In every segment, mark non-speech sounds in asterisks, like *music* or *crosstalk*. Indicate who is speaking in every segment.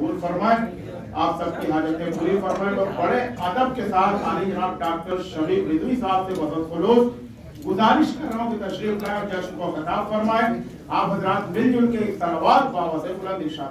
Speaker 1: कबूल फरमाए। आप सबकी हाजतें पूरी फरमाए और बड़े अदब के साथ आने जनाब डॉक्टर शबीब रिजवी साहब से बसत खलूस गुजारिश कर रहा हूँ कि तशरीफ़ लाए और जश्न को खताब फरमाए। आप हजरात मिलजुल के सलवार बाबा से बुलंद इरशाद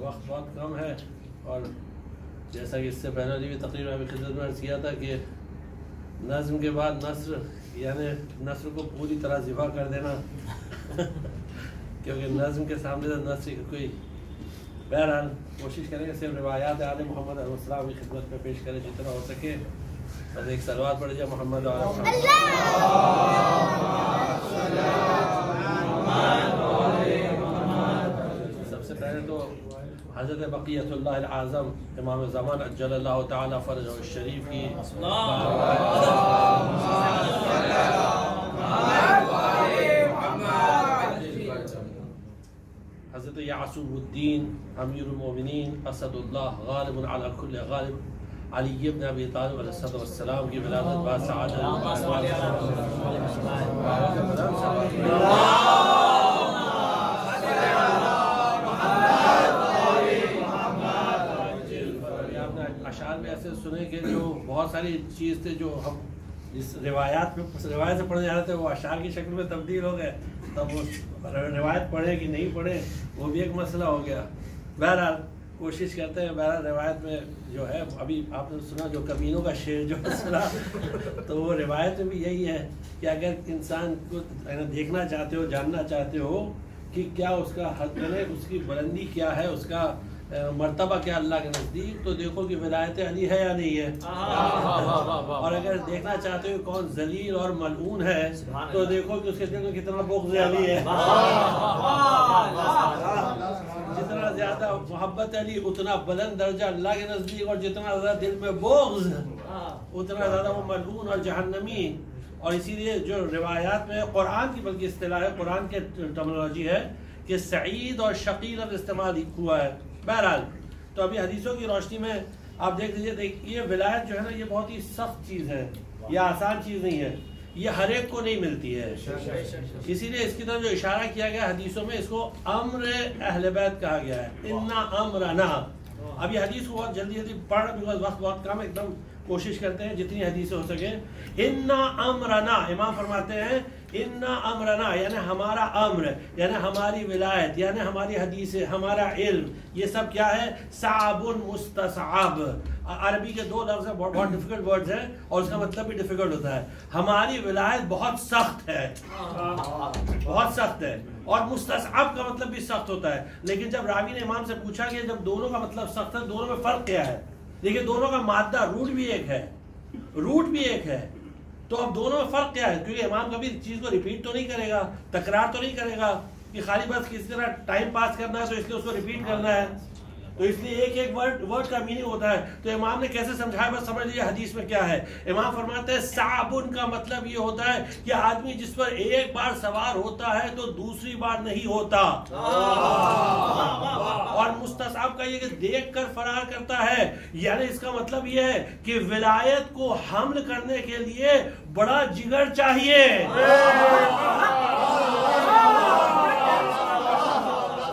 Speaker 2: वक्त बहुत कम है और जैसा कि इससे पहले भी तकरीर में अभी खिदमत में अर्ज़ किया था कि नज्म के बाद नस्र यानी नस्र को पूरी तरह ज़िबा कर देना। क्योंकि नज्म के सामने तो नस्र की कोई बहरहाल कोशिश करेंगे, सिर्फ़ रिवायात आल मोहम्मद अलैहिस्सलाम की खिदमत में पेश करें, जितना हो सके। बस एक सलवात पढ़ जाए मोहम्मद सबसे पहले तो हज़रत बक़ीतुल्लाह आज़म इमाम ज़मान अज्जल्लाहु ताला फ़रज शरीफ की हज़रत यासूबुद्दीन अमीरुलमोमिनीन असदुल्लाह गालिब गालिब, अली की विलादत बाद आपने अशार में ऐसे सुने कि जो बहुत सारी चीज़ थे जो हम जिस रिवायात में, रिवायत से पढ़ने जा रहे थे, वो अशार की शक्ल में तब्दील हो गए। तब वो रिवायत पढ़े कि नहीं पढ़े, वो भी एक मसला हो गया। बहरहाल, कोशिश करते हैं, बहरहाल रिवायत में जो है, अभी आपने सुना जो कमीनों का शेर जो *laughs* सुना तो वो रिवायत में भी यही है कि अगर इंसान को देखना चाहते हो, जानना चाहते हो कि क्या उसका हक है उसकी बुलंदी क्या है, उसका मर्तबा क्या अल्लाह के नज़दीक तो देखो कि विलायत अली है या नहीं है। और अगर देखना चाहते हो कौन जलील और मलून है तो देखो कि उसके दिल में कितना बुग़्ज़ अली है। जितना ज़्यादा मोहब्बत अली उतना बुलंद दर्जा अल्लाह के नज़दीक और जितना ज़्यादा दिल में बोग्ज उतना ज़्यादा वो मलून और जहन्नमी। और इसीलिए जो रिवायात में कुरान की बल्कि इस्तेलाह है कुरान के टर्मिनोलॉजी है कि सईद और शकील अब इस्तेमाल हुआ है। बहरहाल तो अभी हदीसों की रोशनी में आप देख लीजिए देखिए विलायत जो है ना, ये बहुत ही सख्त चीज़ है। ये आसान चीज़ नहीं है। ये हर एक को नहीं मिलती है। इसीलिए इसकी तरफ़ जो इशारा किया गया हदीसों में, इसको अम्र अहल कहा गया है। इन्ना अम्र ना। ये हदीस को बहुत जल्दी जल्दी पढ़ बिकॉज़ वक्त बहुत कम एकदम कोशिश करते हैं जितनी हदीसें हो सके। इन्ना अमरना, इमाम फरमाते हैं, इन्ना अमरना, यानी हमारा अम्र, यानी हमारी विलायत, यानी हमारी हदीस, हमारा इल्म, ये सब क्या है? साबुन मुस्तसाब। अरबी के दो लफ्ज हैं, बहुत बहुत डिफ़िकल्ट वर्ड्स हैं, और उसका मतलब भी डिफ़िकल्ट होता है। हमारी विलायत बहुत सख्त है। बहुत सख्त है। और मुस्तसाब का मतलब भी सख्त होता है। लेकिन जब रावी ने इमाम से पूछा कि जब दोनों का मतलब सख्त है, दोनों में फ़र्क क्या है? देखिए, दोनों का मादा रूट भी एक है। रूट भी एक है। तो अब दोनों में फ़र्क क्या है? क्योंकि इमाम कभी चीज़ को रिपीट तो नहीं करेगा, तकरार तो नहीं करेगा कि खाली बस किसी तरह टाइम पास करना है तो इसलिए उसको रिपीट करना है। तो इसलिए एक एक वर्ड वर्ड का मीनिंग होता है। तो इमाम ने कैसे समझाया? बस समझ लीजिए हदीस में क्या है। इमाम फरमाते हैं साबुन का मतलब ये होता है कि आदमी जिस पर एक बार सवार होता है तो दूसरी बार नहीं होता। और मुस्तसाब का ये कि देख कर फरार करता है। यानी इसका मतलब ये है कि विलायत को हमल करने के लिए बड़ा जिगर चाहिए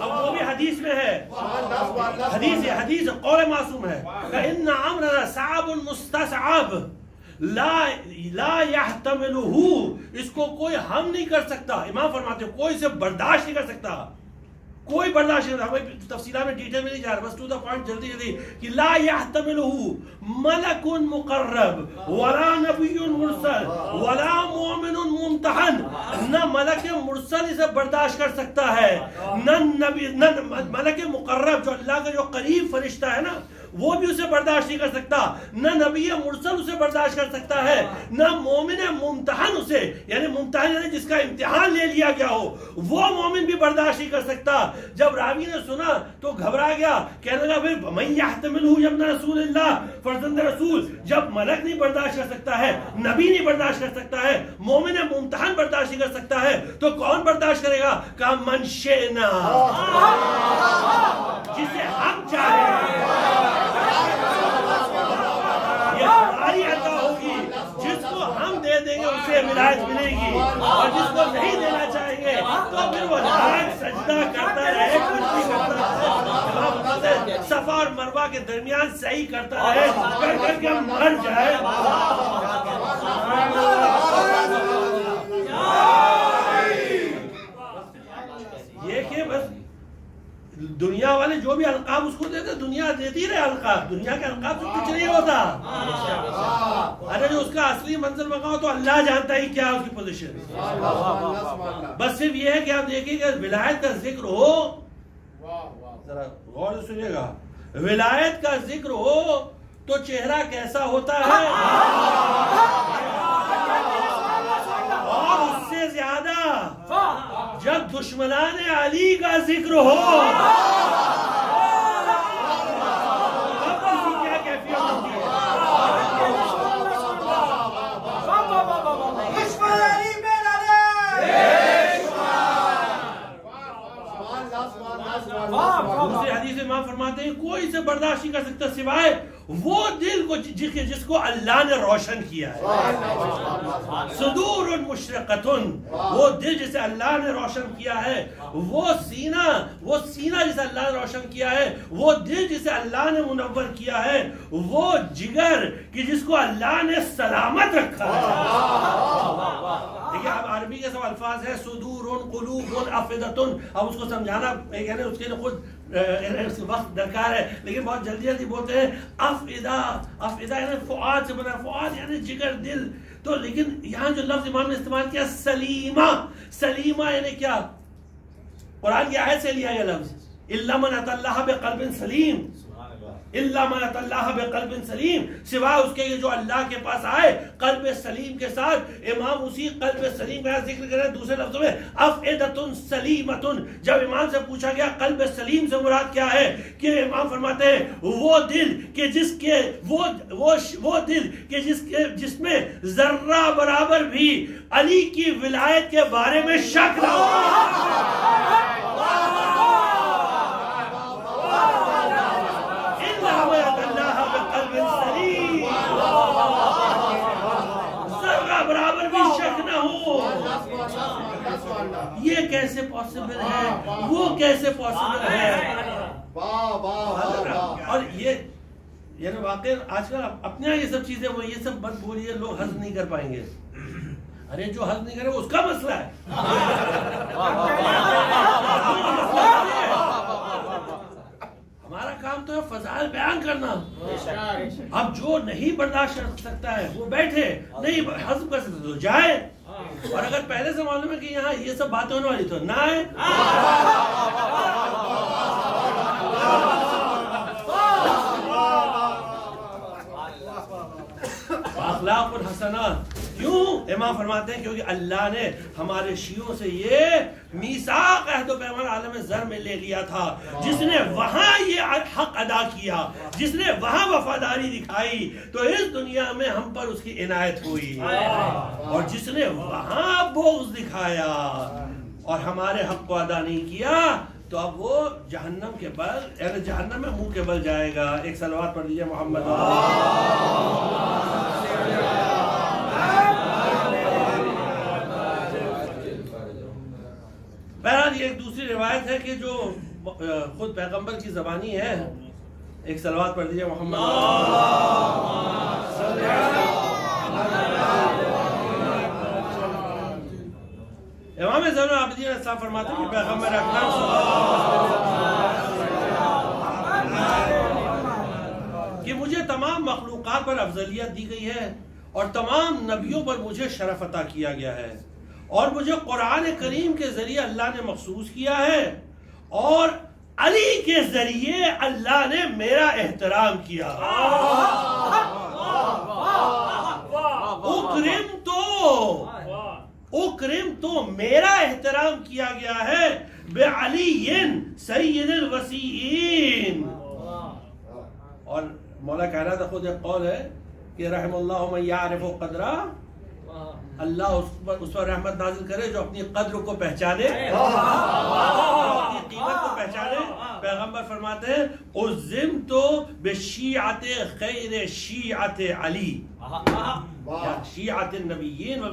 Speaker 2: अब वो भी हदीस में है हदीस है हदीस है कौल मासूम है। इन अमर साब मुस्तसाब। ला ला इसको कोई हम नहीं कर सकता। इमाम फरमाते कोई इसे बर्दाश्त नहीं कर सकता। कोई बर्दाश्त नहीं हमें तफसीला में डिटेल में नहीं जा रहा बस टू द पॉइंट जल्दी जल्दी कि ला यहतमिलहु मलकुन मुकर्रब, वला नबियुन मुरसल, वला उन मुमतहन। न मलक मुरसल इसे बर्दाश्त कर सकता है, न नबी न मलक मुकर्रब, जो अल्लाह का जो करीब फरिश्ता है ना वो भी उसे बर्दाश्त नहीं कर सकता। न नबी मुरसल उसे बर्दाश्त कर सकता है न मोमिन मुमतहन उसे यानी मुमतहन यानी जिसका इम्तिहान ले लिया गया हो वो मोमिन भी बर्दाश्त नहीं कर सकता। जब रावी ने सुना तो घबरा गया कहने लगा फिर मैं याहतमिल हूँ जब रसूल फर्जंद रसूल। जब मलक नहीं बर्दाश्त कर सकता है नबी नहीं बर्दाश्त कर सकता है मोमिन मुमतहन बर्दाश्त नहीं कर सकता है तो कौन बर्दाश्त करेगा? कहा मनशेना जिसे हम चाहे ये हमारी अदा होगी जिसको हम दे उसे विलायत मिलेगी और जिसको नहीं देना चाहेंगे तो फिर वो नाक सजदा करता रहे, कुछ भी करता रहे। सफ़ा और मरवा के दरमियान सही करता है कर करके हम मर जाए ये कि बस दुनिया वाले जो भी अलकाब उसको देते दुनिया देती रहे अलकाब दुनिया के अलकाब से कुछ नहीं होता। अरे जो उसका असली मंजिल मकाओ तो अल्लाह जानता ही क्या उसकी पोजीशन बस सिर्फ़ ये है कि आप देखिए विलायत का ज़िक्र हो, जरा गौर से सुनिएगा। विलायत का ज़िक्र हो तो चेहरा कैसा होता है? और उससे ज़्यादा जब दुश्मनान अली का ज़िक्र हो। फरमाते हैं कोई इसे बर्दाश्त नहीं कर सकता सिवाय वो दिल को जिसके, जिसको अल्लाह ने रोशन किया है। सुदूर मुशरकतुन। वो दिल जिसे अल्लाह ने रोशन किया है, वो सीना वो सीना जिसे अल्लाह ने रोशन किया है, वो दिल जिसे अल्लाह ने मुनव्वर किया है, वो जिगर कि जिसको अल्लाह ने सलामत रखा है। देखिए, अब अरबी के सब अल्फाज है सुदूर कुलूब अफिदतुन। अब उसको समझाना उसके लिए खुद वक्त दरकार है। लेकिन बहुत जल्दी जल्दी बोलते हैं, अफिदा अफिदा यानी फुआद से बना, फुआद यानी जिगर, दिल। तो लेकिन यहाँ जो लफ्ज इमाम ने इस्तेमाल किया, सलीमा सलीमा यानी क्या? कुरान की आयत से लिया यह लफ्ज। इल्ला मन अतल्लाह बेक़ल्बिन सलीम। सलीम सिवाय उसके जो अल्लाह के पास आए, कल्ब सलीम के साथ, इमाम उसी कल्ब सलीम का ज़िक्र कर दूसरे लफ्जों में अफएदतुन सलीमतुन। जब इमाम से पूछा गया, कल्ब सलीम से मुराद क्या है, कि इमाम फरमाते हैं, वो दिल के जिसके, वो वो वो दिल के जिसके, जिसमें जर्रा बराबर भी अली की विलायत के बारे में शक ना हो इल्ला मन अतल्लाह बेक़ल्बिन सलीम जर्रा बराबर भी शक ना हो ये कैसे पॉसिबल है? वो कैसे पॉसिबल है? और ये यानी वाकई आजकल अपने यहाँ ये सब चीज़ें वो ये सब मत बोलिए लोग हज नहीं कर पाएँगे। अरे जो हज नहीं करे उसका मसला है। हमारा काम तो है फजाइल बयान करना। अब जो नहीं बर्दाश्त कर सकता है वो बैठे नहीं हजम कर सकते तो जाए। और अगर पहले से मालूम है कि यहाँ ये सब बातें होने वाली तो ना अखलाक और हसना क्यों इमाम फरमाते हैं? क्योंकि अल्लाह ने हमारे शियों से ये मीसाक अहद पैमान आलम जर में ले लिया था। जिसने वहाँ ये हक अदा किया जिसने वहाँ वफादारी दिखाई तो इस दुनिया में हम पर उसकी इनायत हुई। और जिसने वहाँ बोझ दिखाया और हमारे हक को अदा नहीं किया तो अब वो जहन्नम के बल यानी जहन्नम में मुँह के बल जाएगा। एक सलवार पढ़ लीजिए मोहम्मद। बहरहाल ये एक दूसरी रिवायत है कि जो खुद पैगंबर की जबानी है एक सलवात पढ़ दीजिए मोहम्मद इमाम ज़ैनुल आबिदीन अलैहिस्सलाम फरमाते हैं कि पैगंबर अकरम कि मुझे तमाम मखलूक़ात पर अफजलियत दी गई है और तमाम नबियों पर मुझे शरफ अता किया गया है। और मुझे कुरान करीम के ज़रिए अल्लाह ने मखसूस किया है, और अली के ज़रिए अल्लाह ने मेरा एहतराम किया। उकरिम तो उकरिम तो मेरा एहतराम किया गया है, बे अलीन सैयदुल वसीइन और मौला कहना था, खुद एक कौल है कि रहमल्लाहु मन कदरा। अल्लाह उस पर उस पर रहमत नाजिल करे जो अपनी कद्र को पहचाने। अपनी कीमत को पहचाने। पैगंबर फरमाते हैं तो बेशियात खैर शियात अली। या शियात नबीयीन व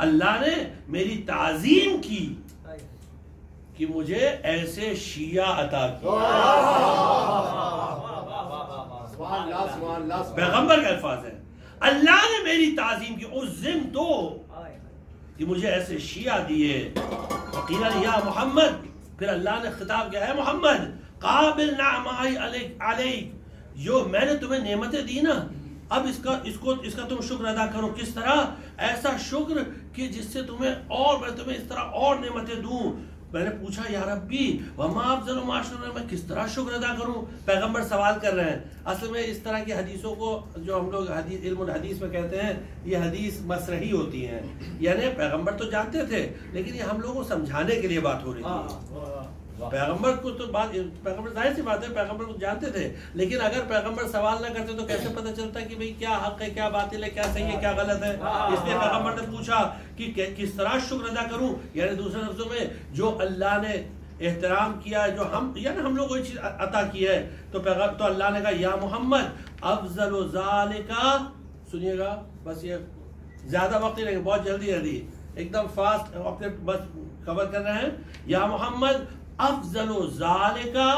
Speaker 2: अल्लाह ने मेरी ताजीम की कि मुझे ऐसे शिया अता किया पैगंबर के अल्फाज है। अल्लाह ने मेरी ताजीम की उस जिम तो कि मुझे ऐसे शिया दिए। वकील या मोहम्मद। फिर अल्लाह ने खिताब किया है मोहम्मद काबिल नामाई जो मैंने तुम्हें नेमतें दी ना। अब इसका इसको इसका तुम शुक्र अदा करो। किस तरह? ऐसा शुक्र कि जिससे तुम्हें और मैं तुम्हें इस तरह और नेमतें दूँ। मैंने पूछा, यार रब्बी वमा मैं किस तरह शुक्र अदा करूँ? पैगंबर सवाल कर रहे हैं। असल में इस तरह की हदीसों को जो हम लोग हदीस हदीस में कहते हैं, ये हदीस मसरही होती हैं। यानी पैगंबर तो जानते थे, लेकिन ये हम लोग को समझाने के लिए बात हो रही थी। पैगंबर को तो बात पैगंबर ज़ाहिर सी बात है पैगंबर को जानते थे लेकिन अगर पैगंबर सवाल ना करते तो कैसे पता चलता कि भाई क्या हक है क्या बातिल है क्या सही है क्या गलत है? इसलिए पैगंबर ने पूछा कि कि- किस तरह शुक्र अदा करूँ? यानी दूसरे लफ्जों में जो अल्लाह ने एहतराम किया है जो हम यानी हम लोग कोई चीज़ अता की है तो पैगंबर तो अल्लाह ने कहा या मोहम्मद अफजल जालिका सुनिएगा बस ये ज़्यादा वक्त नहीं लगेगा बहुत जल्दी जल्दी। एकदम फास्ट अपने बस कवर कर रहे हैं। या मोहम्मद अफजल जालिका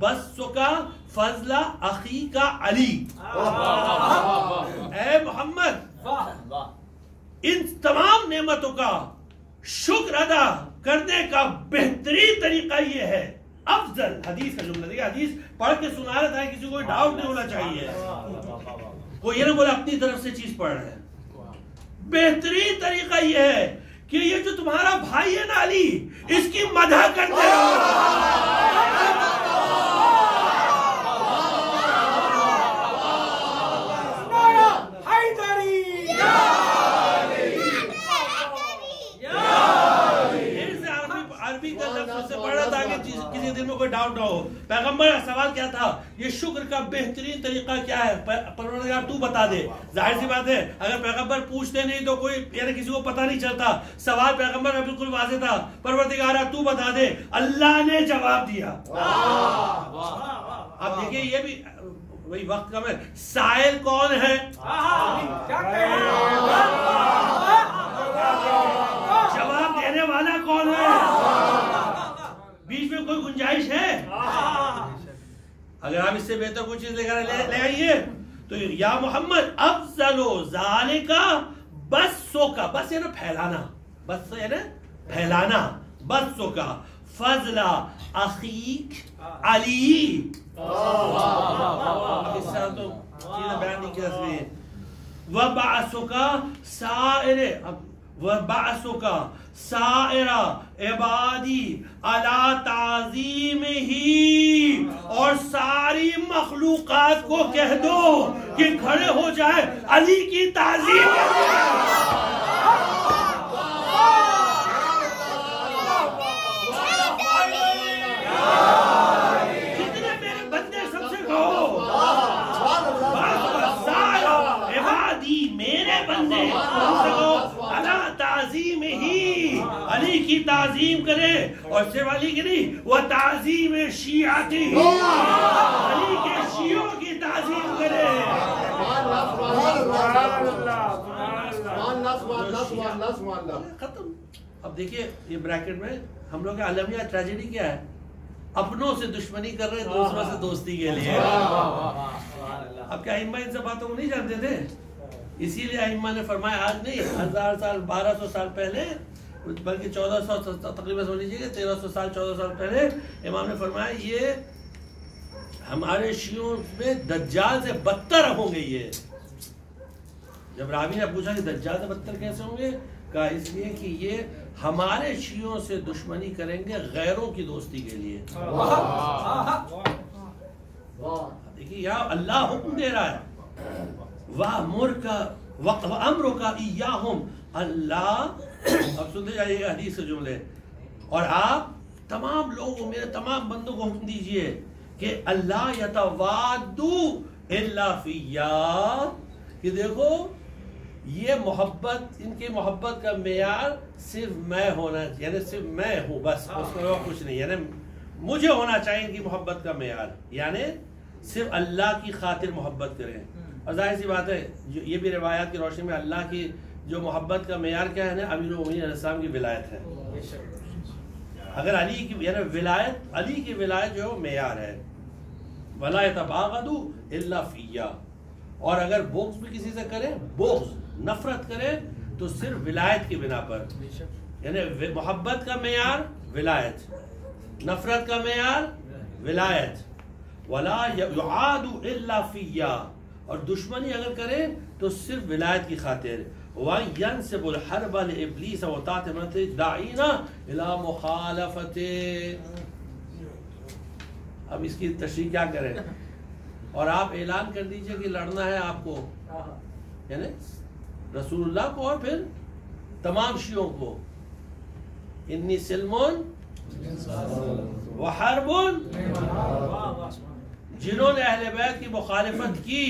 Speaker 2: बसुका फजला अखी का अली ए मोहम्मद इन तमाम नेमतों का शुक्र अदा करने का बेहतरीन तरीका यह है। अफजल हदीस का जुमला। देखिए हदीस पढ़ के सुना रहा था किसी को डाउट नहीं होना चाहिए। कोई ये ना बोला अपनी तरफ़ से चीज़ पढ़ रहे हैं। बेहतरीन तरीका यह है कि ये जो तुम्हारा भाई है ना अली इसकी मदह करते रहो फिर से अरबी अरबी का लफ्ज से पढ़ रहा था कि किसी किसी दिल में कोई डाउट ना हो का सवाल क्या था? ये शुक्र का बेहतरीन तरीका क्या है? परवरदिगार तू बता दे। ज़ाहिर सी बात है अगर पैगंबर पूछते नहीं तो कोई यानी किसी को पता नहीं चलता। सवाल पैगंबर का बिल्कुल वाजे था। परवरदिगार तू बता दे। अल्लाह ने जवाब दिया। अब देखिए ये भी वही वक्त कम है। साहिल कौन है? जवाब देने वाला कौन है? बीच में कोई गुंजाइश है? अगर आप इससे बेहतर कोई चीज़ लेकर ले, ले आइए तो या मोहम्मद अफजलो जालिका बसो का बस है ना फैलाना बस है ना फैलाना बसो का फजला अखीक अली। तो बयान नहीं की सकती। वह बासुका साइरे अब अला ही और सारी मखलूक को कह दो कि खड़े हो जाए अली की ताजीम Oh! ताजीम करे। और सिर्फ़ अली की नहीं वह ताजीम शियाती अली के शियों की ताजीम करे। खत्म अब देखिए ये ब्रैकेट में हम लोग का अलमिया ट्रेजेडी क्या है? अपनों से दुश्मनी कर रहे हैं दूसरों से दोस्ती के लिए। अब क्या अहिम्मा इन सब बातों को नहीं जानते थे? इसीलिए अहिम्मा ने फरमाया आज नहीं हज़ार साल बारह सौ साल पहले बल्कि चौदह सौ तकरीबन समझ लीजिए तेरह सौ साल चौदह साल पहले इमाम ने फरमाया ये हमारे शियों में दज्जाल से बदतर होंगे ये। जब रावी ने पूछा कि दज्जाल से बदतर कैसे होंगे कहा इसलिए कि ये हमारे शियों से दुश्मनी करेंगे गैरों की दोस्ती के लिए। देखिए यहाँ अल्लाह हुक्म दे रहा है। वाह मुर का अम्र का इयाहुम। अल्लाह अब सुनते जाइएगा हदीस के जुमले। और आप तमाम लोगों मेरे तमाम बंदों को हुक्म दीजिए कि अल्लाह यतवादू कि देखो ये मोहब्बत इनकी मोहब्बत का मेयार सिर्फ़ मैं होना यानी सिर्फ़ मैं हूँ बस। उसके अलावा कुछ नहीं यानी मुझे होना चाहिए इनकी मोहब्बत का मेयार। यानी सिर्फ़ अल्लाह की खातिर मोहब्बत करें। और ज़ाहिर सी बात है, ये भी रिवायात की रोशनी में अल्लाह की जो मोहब्बत का मेयार क्या है ना अमीर उमैन की विलायत है। अगर अली की, यानी विलायत, अली की विलायत जो मेयार है। वलायत बागदू इल्ला फिया। और अगर बोक्स भी किसी से करे, बोक्स, नफरत करे तो सिर्फ़ विलायत की बिना पर। यानी मोहब्बत का मैार, विलायत। नफरत का मैार, विलायत। वला फिया। और दुश्मनी अगर करे तो सिर्फ़ विलायत की खातिर। वयनसिबुल हरब इब्लीस व तातिमत दाइना मुखालफत। अब इसकी तशरी क्या करें? और आप ऐलान कर दीजिए कि लड़ना है आपको। रसूलुल्लाह को और फिर तमाम शियों को। इन्नी सिलमोन वहरबुन जिन्होंने अहले बैत की मुखालिफत की।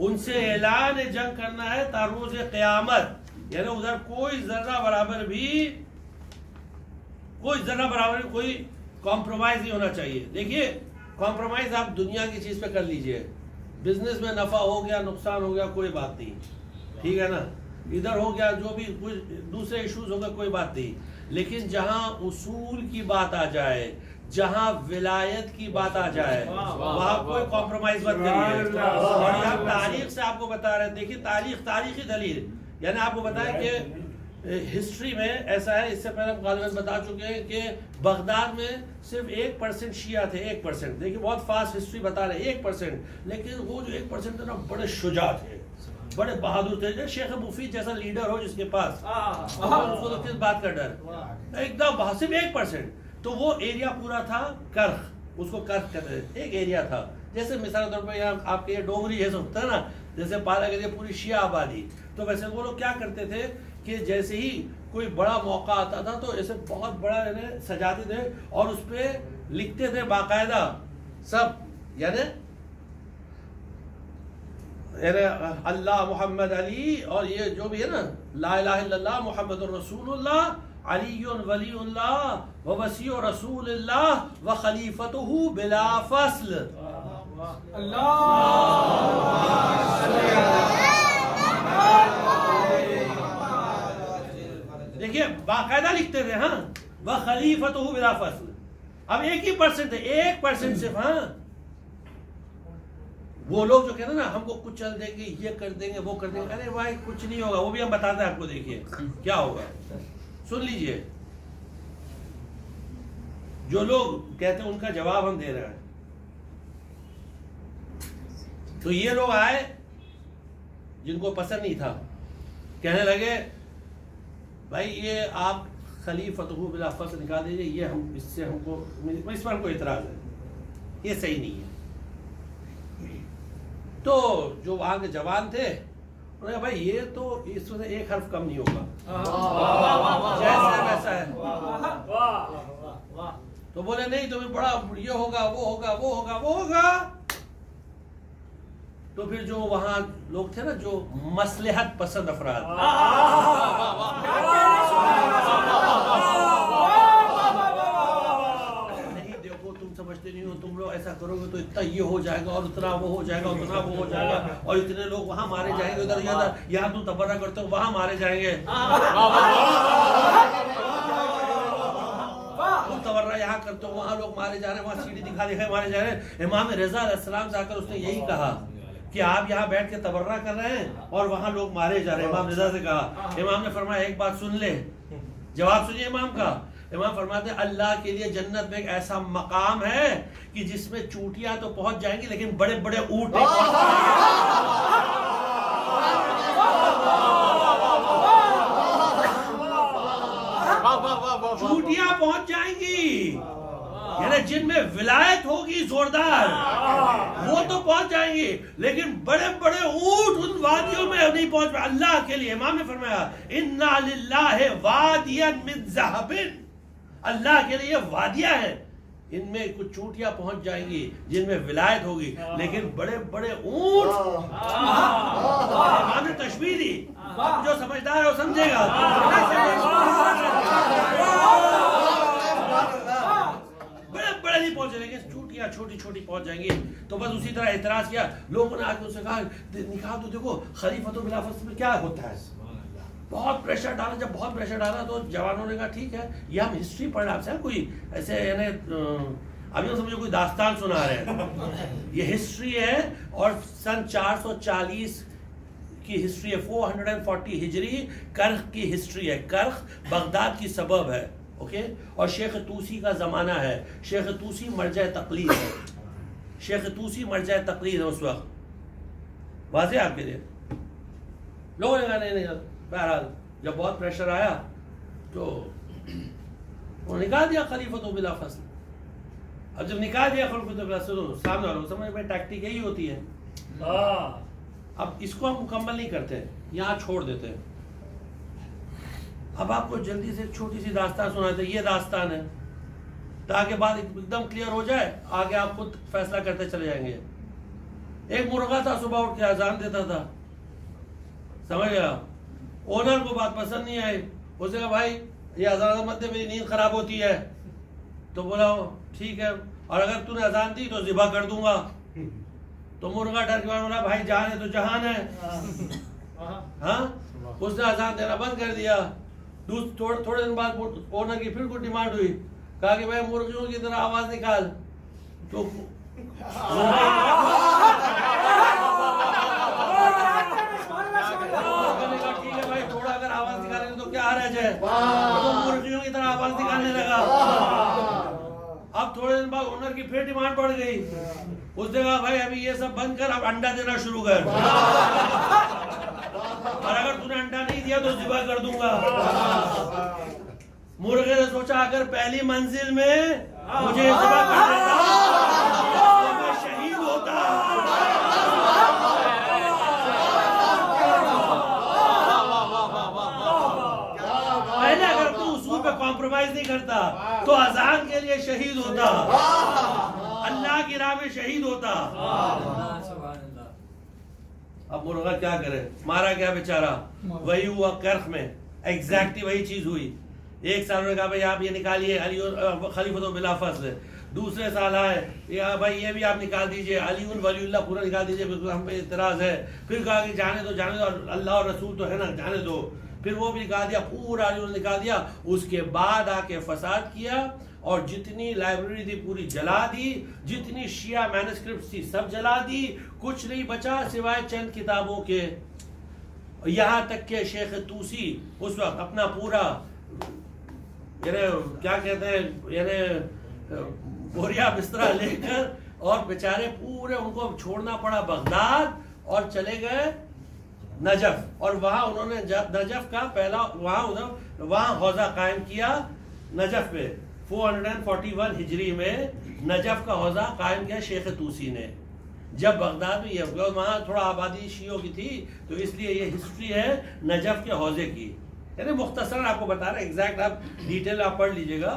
Speaker 2: उनसे ऐलान जंग करना है तारूज क़यामत। यानी उधर कोई जर्रा बराबर भी, कोई जर्रा बराबर कोई कॉम्प्रोमाइज नहीं होना चाहिए। देखिए कॉम्प्रोमाइज आप दुनिया की चीज़ पे कर लीजिए। बिज़नेस में नफा हो गया, नुकसान हो गया, कोई बात नहीं। ठीक है ना? इधर हो गया, जो भी कुछ दूसरे इश्यूज़ हो गए कोई बात नहीं। लेकिन जहाँ उसूल की बात आ जाए जहाँ विलायत की बात आ जाए वहाँ कोई कॉम्प्रोमाइज मत करिए। और हम तारीख से आपको बता रहे हैं देखिए तारीख तारीखी दलील। यानी आपको बताया कि हिस्ट्री में ऐसा है इससे पहले हम गालिबन बता चुके हैं कि बगदाद में सिर्फ़ एक परसेंट शिया थे एक परसेंट देखिए बहुत फास्ट हिस्ट्री बता रहे हैं एक परसेंट लेकिन वो जो एक परसेंट थे ना बड़े शुजा थे। बड़े बहादुर थे। शेख मुफीद जैसा लीडर हो जिसके पास। उसको तो किस बात का डर? एकदम सिर्फ़ एक परसेंट तो वो एरिया पूरा था कर्ख उसको कर्ख कहते थे। एक एरिया था। जैसे मिसाल तौर पर यहाँ आपके ये डोगरी जैसे होता है ना, जैसे पाला के पूरी शिया आबादी। तो वैसे वो लोग क्या करते थे कि जैसे ही कोई बड़ा मौका आता था तो ऐसे बहुत बड़ा सजाते थे और उस पर लिखते थे बाकायदा। सब, यानी अल्लाह मोहम्मद अली और ये जो भी है ना, ला मोहम्मद रसूलुल्लाह अली वलीउल्लाह व वसी रसूल व खलीफतहु बिला फ़सल। देखिए, बाकायदा लिखते थे हाँ वह खलीफतहु बिला फ़सल। अब एक ही परसेंट है, एक परसेंट सिर्फ़ हाँ। वो लोग जो कहते हैं ना, हमको कुछ चल देंगे, ये कर देंगे, वो कर देंगे। अरे भाई, कुछ नहीं होगा, वो भी हम बताते हैं आपको, देखिए, क्या होगा। सुन लीजिए जो लोग कहते हैं उनका जवाब हम दे रहे हैं। तो ये लोग आए जिनको पसंद नहीं था। कहने लगे भाई ये आप खलीफतहू बिलाफा से निकाल दीजिए ये हम इससे हमको इस पर हमको इतराज है। ये सही नहीं है। तो जो वहाँ के जवान थे उन्होंने भाई ये तो इसमें एक हर्फ कम नहीं होगा। जैसा वैसा है। तो बोले नहीं तुम्हें बड़ा ये होगा वो होगा वो होगा वो होगा तो फिर जो वहाँ लोग थे ना जो मसलहत पसंद अफराद नहीं देखो तुम समझते नहीं हो तुम लोग ऐसा करोगे तो इतना ये हो जाएगा और उतना वो हो जाएगा उतना वो हो जाएगा और इतने लोग वहाँ मारे जाएँगे उधर यहाँ तुम तबर्रा करते हो वहाँ मारे जाएँगे तुम तबर्रा यहाँ करते हो वहाँ लोग मारे जा रहे हैं वहाँ सीढ़ी दिखा दिखा मारे जा रहे हैं। इमाम रजा अलैहिस्सलाम से आकर उसने यही कहा कि आप यहाँ बैठ के तबर्रा कर रहे हैं और वहाँ लोग मारे जा रहे हैं इमाम रजा से कहा। इमाम ने फरमाया एक बात सुन ले। जवाब सुनिए इमाम का। इमाम फरमाते अल्लाह के लिए जन्नत में एक ऐसा मकाम है कि जिसमें चूटियाँ तो पहुँच जाएँगी लेकिन बड़े बड़े ऊँट नहीं पहुँच पाएँगे चूटियाँ पहुँच जाएँगी। यानी जिनमें विलायत होगी जोरदार वो तो पहुँच जाएँगी लेकिन बड़े बड़े ऊँट उन वादियों में नहीं पहुँच पाए। अल्लाह के लिए इमाम ने फरमाया इन्ना वादियन मिन अल्लाह के लिए वादिया है। इनमें कुछ चूटियाँ पहुँच जाएँगी जिनमें विलायत होगी लेकिन बड़े बड़े ऊँट इमाम ने तशबीह दी। जो समझदार है वो समझेगा बड़े बड़े नहीं पहुँचे लेकिन चूटियाँ छोटी छोटी पहुँच जाएँगी। तो बस उसी तरह एतराज़ किया। लोगों ने आके उससे कहा निकाह तो देखो खलीफत बिलाफत में क्या होता है? बहुत प्रेशर डाला। जब बहुत प्रेशर डाला तो जवानों ने कहा ठीक है ये हम हिस्ट्री पढ़ रहे हैं आपसे कोई ऐसे यानी अभी तो समझो कोई दास्तान सुना रहे हैं। *laughs* ये हिस्ट्री है और सन 440 की हिस्ट्री है। 440 हिजरी कर्ख की हिस्ट्री है। कर्ख बगदाद की सबब है। ओके और शेख तूसी का ज़माना है। शेख तूसी मरजा तकलीद है। शेख तूसी मरजा तकलीद है उस वक्त। वाजे आपके लिए? लोगों ने कहा, नहीं नहीं, बहरहाल, जब बहुत प्रेशर आया तो वो निकाल दिया खलीफत बिला फ़सल अब जब निकाल दिया खलीफत बिला फ़सल तो सामने वालों समझ में टैक्टिक यही होती है। अब इसको हम मुकम्मल नहीं करते यहाँ छोड़ देते हैं। अब आपको जल्दी से छोटी सी दास्तान सुनाते ये दास्तान है। ताकि बात एकदम क्लियर हो जाए, आगे आप खुद फैसला करते चले जाएँगे। एक मुर्गा था, सुबह उठ के अजान देता था। समझ गया ओनर को बात पसंद नहीं आई। उसने कहा, भाई, ये अजान मत दे, मेरी नींद खराब होती है। तो बोला, ठीक है, और अगर तूने अजान दी तो जिबा कर दूँगा। तो मुर्गा डर के बाद बोला भाई जान है तो जहान है। हाँ। उसने अजान देना बंद कर दिया। थोड़े थोड़े दिन बाद ओनर की फिर कुछ डिमांड हुई। कहा कि भाई मुर्गियों की तरह आवाज़ निकाल। तो कहा, ठीक है भाई थोड़ा अगर आवाज़ निकालेंगे तो क्या हरज है? तो मुर्गियों की तरह आवाज़ निकालने लगा। थोड़े दिन बाद ओनर की फिर डिमांड बढ़ गई। उसने कहा भाई अभी ये सब बंद कर, अब अंडा देना शुरू कर। और अगर तूने अंडा नहीं दिया तो जिबा कर दूँगा। मुर्गे ने सोचा, अगर पहली मंजिल में मुझे जिबा कर देता तो मैं शहीद होता पहले अगर तू उसूल पे कॉम्प्रोमाइज नहीं करता। तो अजान के लिए शहीद होता। अल्लाह की राह में शहीद होता। अब मुर्गा क्या करे? मारा गया बेचारा। वही हुआ कर्ख में। एग्जैक्टली वही चीज़ हुई। एक साल ने कहा भाई आप ये निकालिए अली खलीफत बिला फ़सल दूसरे साल आए या भाई ये भी आप निकाल दीजिए। अली वलीउल्लाह पूरा निकाल दीजिए बिल्कुल हम पे इतराज है। फिर कहा कि जाने दो जाने दो अल्लाह और रसूल तो है ना जाने दो। फिर वो भी निकाल दिया, पूरा निकाल दिया। उसके बाद आके फसाद किया और जितनी लाइब्रेरी थी पूरी जला दी, जितनी शिया मैनस्क्रिप्ट थी सब जला दी। कुछ नहीं बचा सिवाय चंद किताबों के। यहाँ तक के शेख तूसी उस वक्त अपना पूरा, यानी क्या कहते हैं, यानी, बोरिया बिस्तरा लेकर और बेचारे पूरे उनको छोड़ना पड़ा बगदाद और चले गए नजफ। और वहाँ उन्होंने नजफ का पहला, वहाँ उधर, वहाँ हौजा कायम किया नजफ पे। 441 हिजरी में नजफ का हौजा कायम किया शेख तूसी ने। जब बगदाद में यह हुआ वहाँ थोड़ा आबादी शियों की थी तो इसलिए ये हिस्ट्री है नजफ के हौजे की। यानी मुख्तसर आपको बता रहे एग्जैक्ट आप डिटेल आप पढ़ लीजिएगा।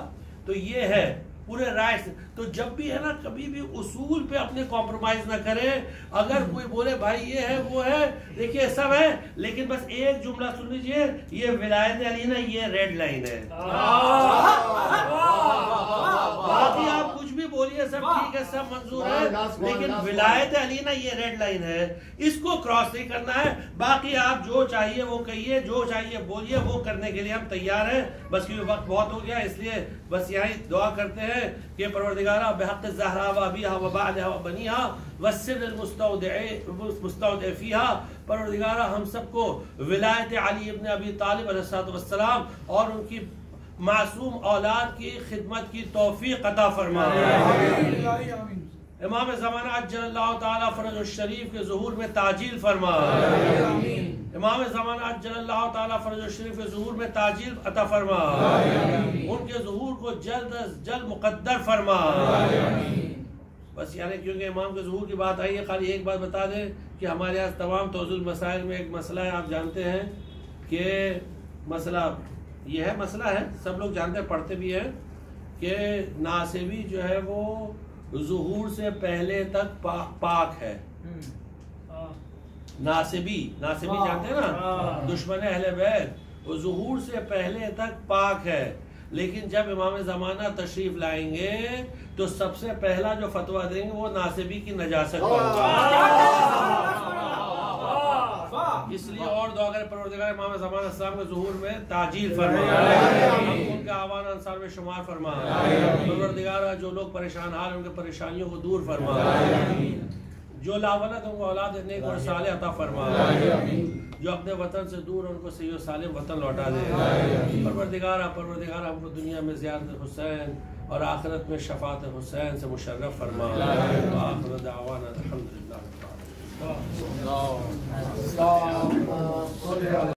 Speaker 2: तो ये है पूरे राइट्स तो जब भी है ना कभी भी उसूल पे अपने कॉम्प्रोमाइज ना करें। अगर कोई बोले भाई ये है वो है देखिए सब है लेकिन बस एक जुमला सुन लीजिए ये विलायत अली ना ये रेड लाइन है। बाकी आप कुछ भी बोलिए सब ठीक है सब मंजूर है। लेकिन विलायत अली ना ये रेड लाइन है। इसको क्रॉस नहीं करना है। बाकी आप जो चाहिए वो कहिए जो चाहिए बोलिए वो करने के लिए हम तैयार हैं। बस क्योंकि वक्त बहुत हो गया इसलिए बस यही दुआ करते हैं कि परवरदिगारा बेहक जहरा व अबीहा व बादहा व बनीहा परवरदिगारा हम सबको विलायत अली इब्न अबी तालिब और उनकी मासूम औलाद की खिदमत की तोफ़ी अता फरमा। इमाम ज़माना अज्जल्लाहु ताला फरज शरीफ के ज़हूर में ताजील फरमा। इमाम ज़माना अज्जल्लाहु ताला फरज शरीफ के ज़हूर में ताजील अता फरमा। उनके ज़हूर को जल्द अज जल्द मुकद्दर फरमा। बस यानी क्योंकि इमाम के ज़हूर की बात आई है, खाली एक बात बता दें कि हमारे यहाँ तमाम तोजुल मसाइल में एक मसला है, आप जानते हैं कि मसला ये है मसला है सब लोग जानते हैं पढ़ते भी हैं कि नासिबी जो है वो जहूर से पहले तक पा, पाक है। नासिबी नासिबी
Speaker 3: हाँ,
Speaker 2: जानते हैं ना?
Speaker 3: हाँ।
Speaker 2: दुश्मन अहल बैत वो जहूर से पहले तक पाक है। लेकिन जब इमाम ज़माना तशरीफ़ लाएँगे तो सबसे पहला जो फतवा देंगे वो नासिबी की नजासत का होगा। इसलिए और दो परवरदिगार इमाम ज़मान इस्लाम के ज़हूर में ताजील फरमा हमको उनका आवान अंसार में शुमार फरमा परवरदिगार जो लोग परेशान हाल उनके परेशानियों को दूर फरमा जो लावलत उनको औलाद नेक और साले अता फरमा जो अपने वतन से दूर उनको सही सालिम वतन लौटा दे। परवरदिगार परवरदिगार हमको दुनिया में ज़ियारत हुसैन और आखिरत में शफात हुसैन से मुशर्रफ फरमा आखिर दावाना 나,
Speaker 3: 나, 소리야.